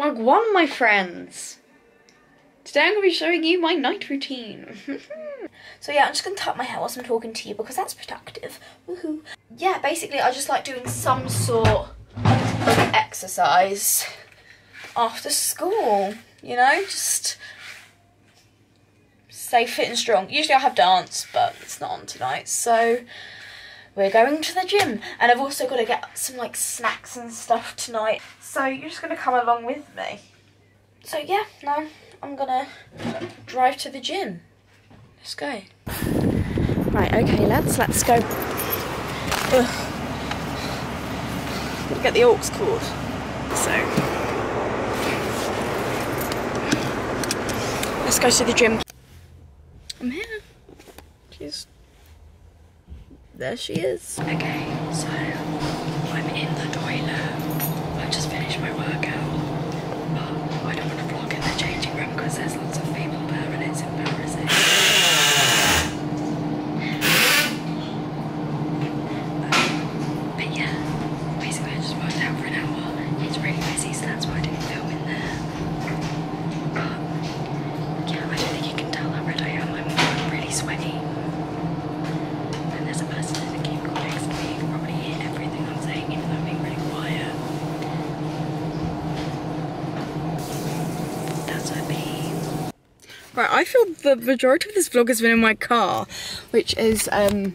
Wagwan, my friends! Today I'm going to be showing you my night routine. so yeah, I'm just going to tap my hair whilst I'm talking to you because that's productive. Woohoo. Yeah, basically I just like doing some sort of exercise after school, you know, just stay fit and strong. Usually I have dance, but it's not on tonight, so we're going to the gym. And I've also got to get some like snacks and stuff tonight. So you're just going to come along with me. So yeah, now I'm going to drive to the gym. Let's go. Right, okay lads, let's go. Ugh. Get the aux cord. So let's go to the gym. I'm here. She's there she is. Okay, so I'm in the toilet. I just finished my workout, but I don't want to vlog in the changing room because there's lots of people there and it's embarrassing. Um, but yeah, basically I just worked out for an hour. It's really busy, so that's why I didn't film in there. But yeah, I don't think you can tell how red I am. I'm, I'm really sweaty. And there's a person in the cubicle next to me who can probably hear everything I'm saying, even though I'm being really quiet. Right, I feel the majority of this vlog has been in my car, which is um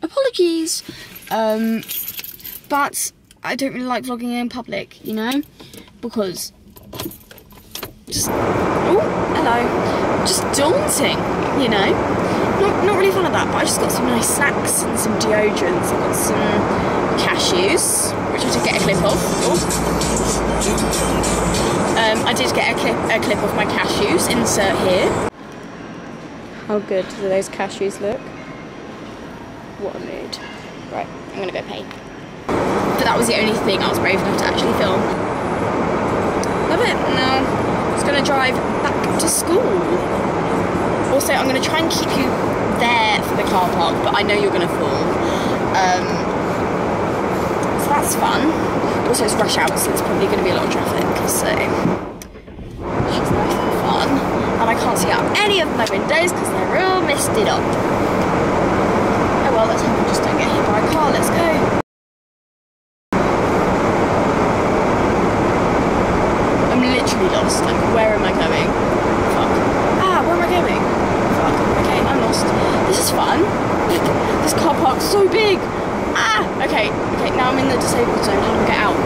apologies. Um but I don't really like vlogging in public, you know? Because just oh, hello. Just daunting, you know? Not not really fun of that, but I just got some nice snacks and some deodorants. I got some cashews, which I did get a clip of. Oh. I did get a clip, a clip of my cashews. Insert here. How good do those cashews look? What a mood. Right, I'm gonna go pay. But that was the only thing I was brave enough to actually film. Love it. Now, I'm just gonna drive back to school. Also, I'm gonna try and keep you there for the car park, but I know you're gonna fall. Um, so that's fun. Also, it's rush hour, so there's probably going to be a lot of traffic. So, my windows because they're all misted up. Oh well, let's hope we just don't get hit by a car. Let's go. I'm literally lost. Like, where am I going? Fuck. Ah, where am I going? Fuck. Okay, I'm lost. This is fun. This car park's so big. Ah, okay, okay, now I'm in the disabled zone. How do I get out?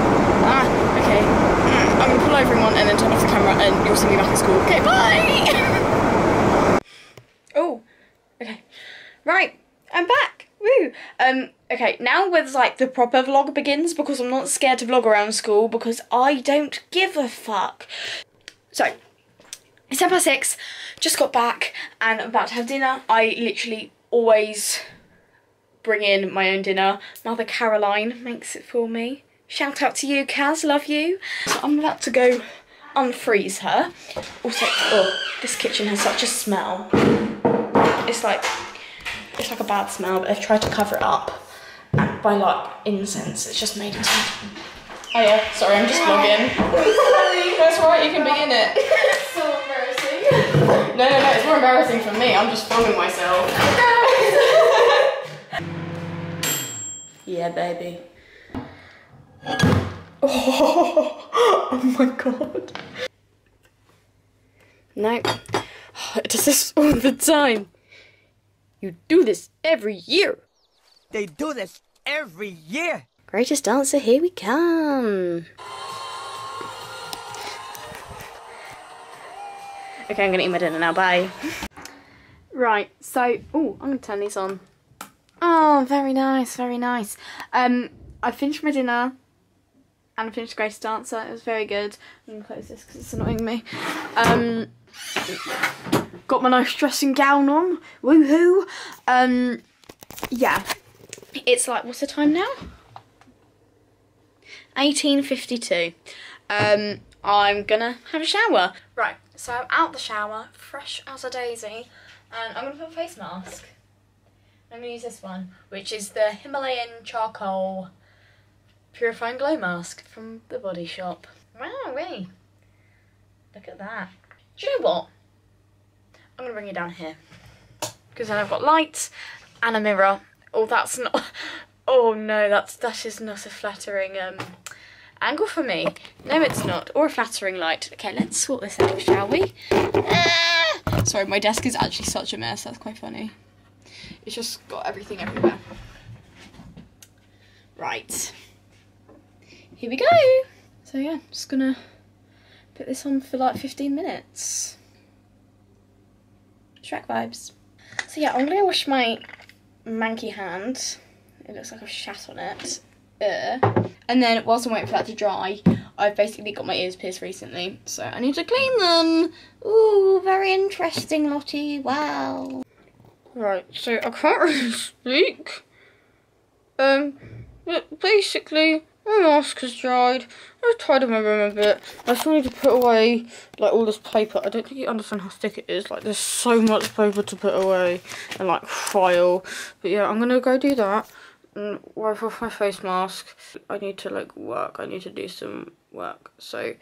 Ah, okay. Mm, I'm gonna pull over in one and then turn off the camera and you'll see me back at school. Okay, bye! oh, okay. Right, I'm back. Woo! Um, okay, now with like the proper vlog begins because I'm not scared to vlog around school because I don't give a fuck. So, it's 10 past 6, just got back and I'm about to have dinner. I literally always bring in my own dinner. Mother Caroline makes it for me. Shout out to you, Kaz, love you. So I'm about to go unfreeze her. Also, oh, this kitchen has such a smell. It's like, it's like a bad smell, but I've tried to cover it up by like incense. It's just made it. Oh yeah, sorry, I'm just vlogging. That's right, you can be in it. It's so embarrassing. No, no, no, it's more embarrassing for me. I'm just filming myself. yeah, baby. Oh, oh my god. No. It does this all the time. You do this every year. They do this every year. Greatest dancer, here we come. Okay, I'm gonna eat my dinner now, bye. Right, so, oh, I'm gonna turn these on. Oh, very nice, very nice. Um, I finished my dinner and I finished Greatest Dancer. It was very good. I'm gonna close this because it's annoying me. Um, got my nice dressing gown on. Woohoo! Um, yeah. It's like, what's the time now? 18.52. Um, I'm gonna have a shower. Right, so I'm out the shower, fresh as a daisy, and I'm gonna put a face mask. I'm gonna use this one, which is the Himalayan charcoal purifying glow mask from the Body Shop. Wow. Look at that. Do you know what? I'm gonna bring it down here. Because then I've got lights and a mirror. Oh, that's not. Oh no, that's that is not a flattering um angle for me. No, it's not. Or a flattering light. Okay, let's sort this out, shall we? Ah! Sorry, my desk is actually such a mess. That's quite funny. It's just got everything everywhere. Right. Here we go. So yeah, just gonna put this on for like 15 minutes. Shrek vibes. So yeah, I'm gonna wash my manky hand. It looks like I've shat on it. Uh. And then whilst I'm waiting for that to dry, I've basically got my ears pierced recently, so I need to clean them. Ooh, very interesting, Lottie. Wow. Right, so I can't really speak. Um, but basically, my mask has dried. I've tidied my room a bit. I still need to put away like all this paper. I don't think you understand how thick it is. Like there's so much paper to put away and like file. But yeah, I'm gonna go do that. And wipe off my face mask. I need to like work. I need to do some work. So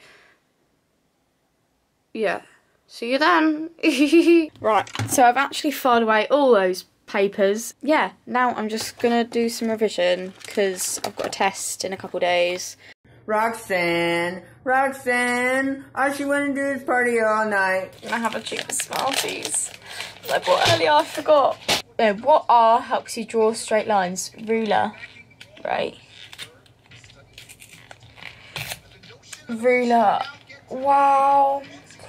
yeah. See you then. right, so I've actually filed away all those papers. Yeah, now I'm just gonna do some revision because I've got a test in a couple days. Roxanne, Roxanne, all she wanna do is party all night. I have a tube of Smarties that I bought earlier, I forgot. Uh, what R helps you draw straight lines? Ruler, right? Ruler. Wow.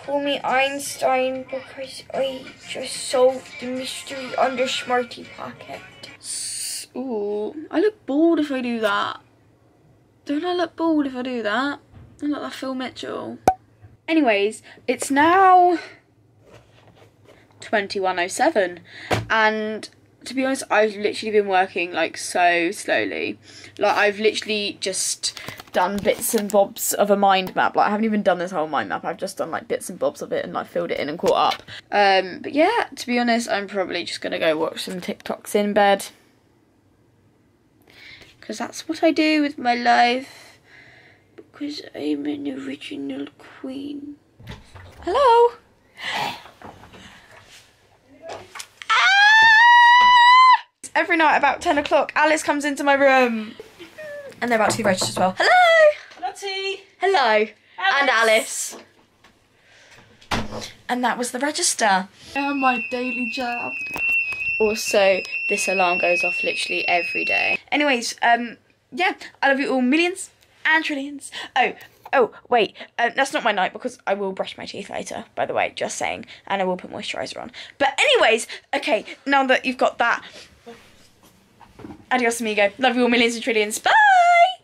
Call me Einstein because I just solved the mystery under Smarty Pocket. Ooh, I look bored if I do that. Don't I look bored if I do that? I look like Phil Mitchell. Anyways, it's now 2107 and to be honest I've literally been working like so slowly like I've literally just done bits and bobs of a mind map. Like I haven't even done this whole mind map. I've just done like bits and bobs of it and like filled it in and caught up. Um but yeah to be honest I'm probably just gonna go watch some TikToks in bed. Because that's what I do with my life. Because I'm an original queen. Hello? Every night about 10 o'clock, Alice comes into my room. And they're about to be registered as well. Hello! Lottie. Hello. And Alice. And that was the register. And my daily job. Also, this alarm goes off literally every day. Anyways, um, yeah, I love you all millions and trillions. Oh, oh, wait, uh, that's not my night because I will brush my teeth later, by the way, just saying. And I will put moisturiser on. But anyways, okay, now that you've got that, Adios, amigo. Love you all millions and trillions. Bye!